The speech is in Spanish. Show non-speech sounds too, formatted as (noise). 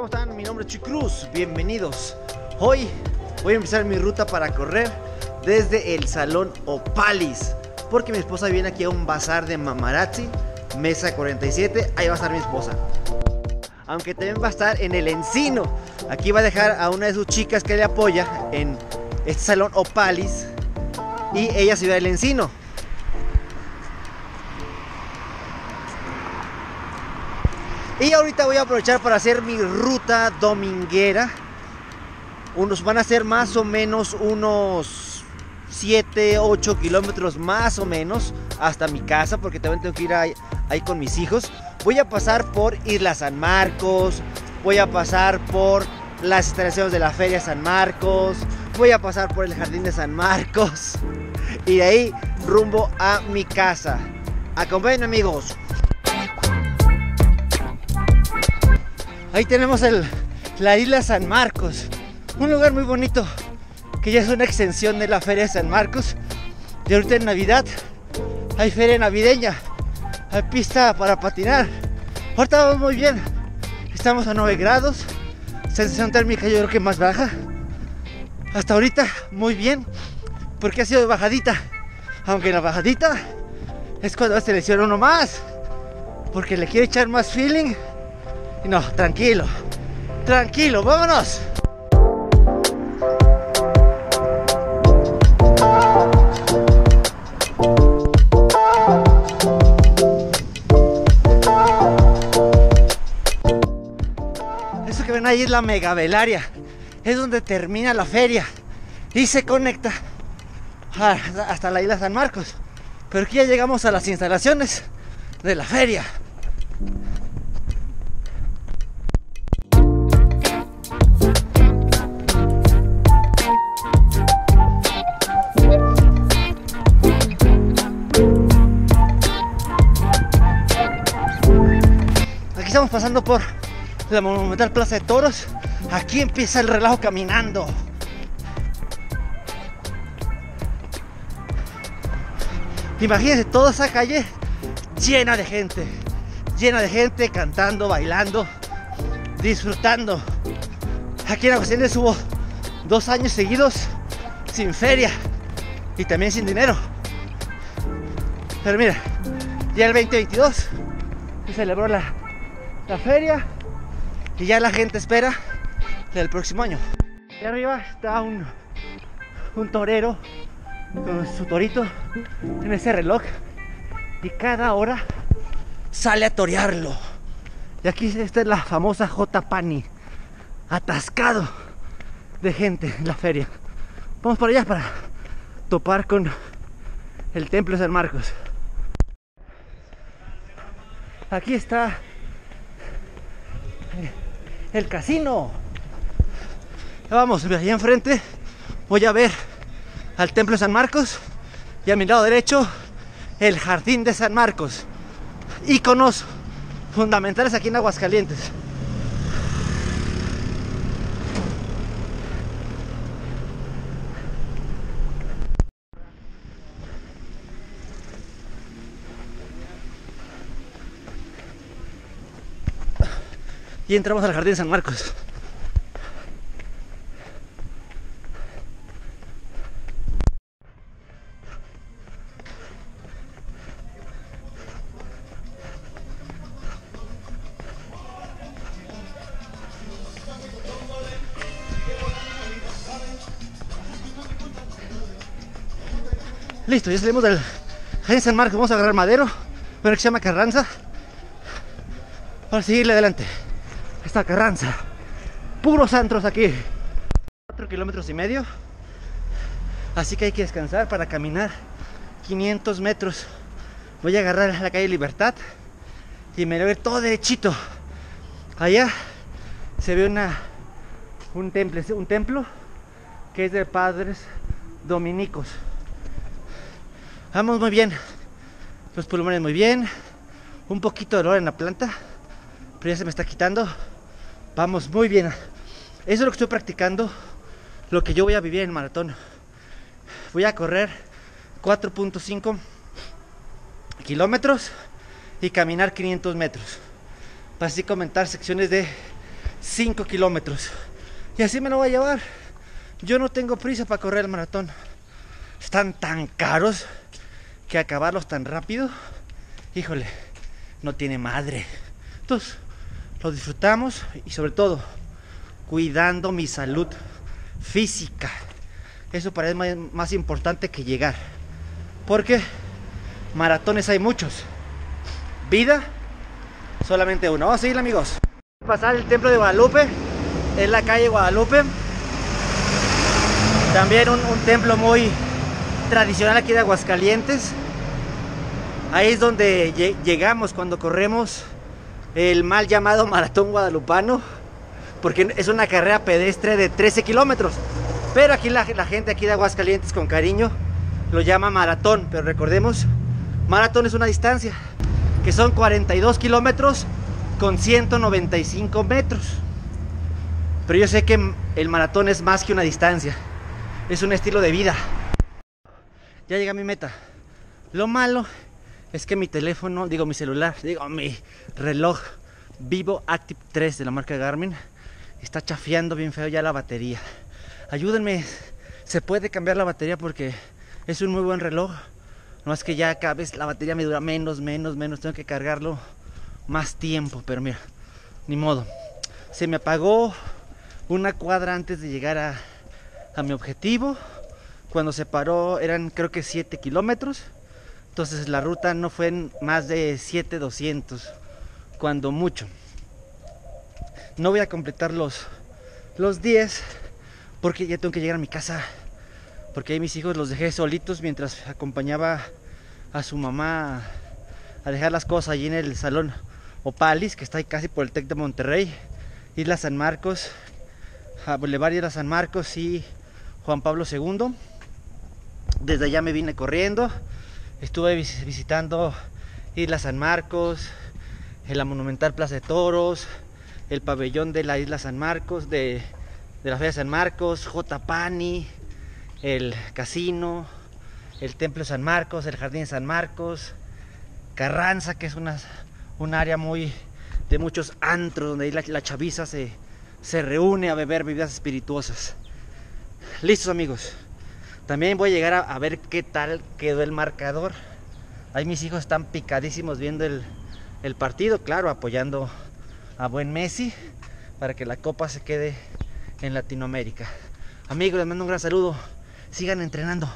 ¿cómo están? Mi nombre es Chuy bienvenidos. Hoy voy a empezar mi ruta para correr desde el Salón Opalis, porque mi esposa viene aquí a un bazar de Mamarazzi, mesa 47, ahí va a estar mi esposa. Aunque también va a estar en el Encino, aquí va a dejar a una de sus chicas que le apoya en este Salón Opalis y ella se va al Encino. Y ahorita voy a aprovechar para hacer mi ruta dominguera. Unos van a ser más o menos unos 7, 8 kilómetros más o menos hasta mi casa porque también tengo que ir ahí, ahí, con mis hijos. Voy a pasar por Isla San Marcos, voy a pasar por las instalaciones de la Feria San Marcos, voy a pasar por el Jardín de San Marcos (laughs) y de ahí rumbo a mi casa. Acompáñenme amigos. Ahí tenemos el, la isla San Marcos, un lugar muy bonito que ya es una extensión de la feria de San Marcos. Y ahorita en Navidad hay feria navideña, hay pista para patinar. Ahorita vamos muy bien, estamos a 9 grados, sensación térmica yo creo que más baja. Hasta ahorita muy bien, porque ha sido bajadita, aunque la bajadita es cuando se lesiona uno más, porque le quiere echar más feeling no, tranquilo. Tranquilo, vámonos. Eso que ven ahí es la megavelaria. Es donde termina la feria. Y se conecta hasta la isla San Marcos. Pero aquí ya llegamos a las instalaciones de la feria. Estamos pasando por la monumental Plaza de Toros. Aquí empieza el relajo caminando. Imagínense toda esa calle llena de gente. Llena de gente cantando, bailando, disfrutando. Aquí en Aguascalientes hubo dos años seguidos sin feria y también sin dinero. Pero mira, ya el 2022 se celebró la la feria y ya la gente espera del próximo año. Y arriba está un, un torero con su torito en ese reloj y cada hora sale a torearlo. Y aquí está la famosa J Pani, atascado de gente en la feria. Vamos para allá para topar con el templo de San Marcos. Aquí está el casino. vamos, allá enfrente voy a ver al templo de San Marcos y a mi lado derecho el jardín de San Marcos. Íconos fundamentales aquí en Aguascalientes. Y entramos al Jardín San Marcos. Listo, ya salimos del Jardín San Marcos. Vamos a agarrar madero. Bueno, que se llama Carranza. Para seguirle adelante esta Carranza. Puros antros aquí. 4 kilómetros y medio. Así que hay que descansar para caminar 500 metros. Voy a agarrar la calle Libertad y me voy a ver todo derechito. Allá se ve una un templo, un templo que es de padres dominicos. Vamos muy bien. Los pulmones muy bien. Un poquito de dolor en la planta, pero ya se me está quitando. Vamos muy bien. Eso es lo que estoy practicando. Lo que yo voy a vivir en el maratón. Voy a correr 4.5 kilómetros y caminar 500 metros. Para así comentar secciones de 5 kilómetros. Y así me lo voy a llevar. Yo no tengo prisa para correr el maratón. Están tan caros que acabarlos tan rápido, híjole, no tiene madre. Entonces, lo disfrutamos y sobre todo, cuidando mi salud física. Eso para mí es más importante que llegar. Porque maratones hay muchos. Vida, solamente uno. Vamos a seguir amigos. Pasar el templo de Guadalupe. Es la calle Guadalupe. También un, un templo muy tradicional aquí de Aguascalientes. Ahí es donde llegamos cuando corremos el mal llamado Maratón Guadalupano. Porque es una carrera pedestre de 13 kilómetros. Pero aquí la, la gente aquí de Aguascalientes con cariño lo llama maratón. Pero recordemos, maratón es una distancia que son 42 kilómetros con 195 metros. Pero yo sé que el maratón es más que una distancia, es un estilo de vida. Ya llega mi meta. Lo malo es que mi teléfono, digo mi celular, digo mi reloj Vivo Active 3 de la marca Garmin está chafeando bien feo ya la batería. Ayúdenme, se puede cambiar la batería porque es un muy buen reloj. No es que ya cada vez la batería me dura menos, menos, menos. Tengo que cargarlo más tiempo. Pero mira, ni modo. Se me apagó una cuadra antes de llegar a, a mi objetivo. Cuando se paró eran creo que 7 kilómetros. Entonces la ruta no fue en más de 7200. Cuando mucho. No voy a completar los, los 10 porque ya tengo que llegar a mi casa porque ahí mis hijos los dejé solitos mientras acompañaba a su mamá a dejar las cosas allí en el salón Opalis, que está ahí casi por el TEC de Monterrey, Isla San Marcos, a Boulevard Isla San Marcos y Juan Pablo II. Desde allá me vine corriendo, estuve visitando Isla San Marcos, la monumental Plaza de Toros, el pabellón de la Isla San Marcos, de, de la Feria San Marcos, J. Pani, el casino, el Templo San Marcos, el Jardín San Marcos, Carranza, que es una, un área muy de muchos antros, donde la, la chaviza se, se reúne a beber bebidas espirituosas. Listos amigos. También voy a llegar a, ver qué tal quedó el marcador. Ahí mis hijos están picadísimos viendo el, el partido, claro, apoyando a buen Messi para que la copa se quede en Latinoamérica. Amigos, les mando un gran saludo sigan entrenando.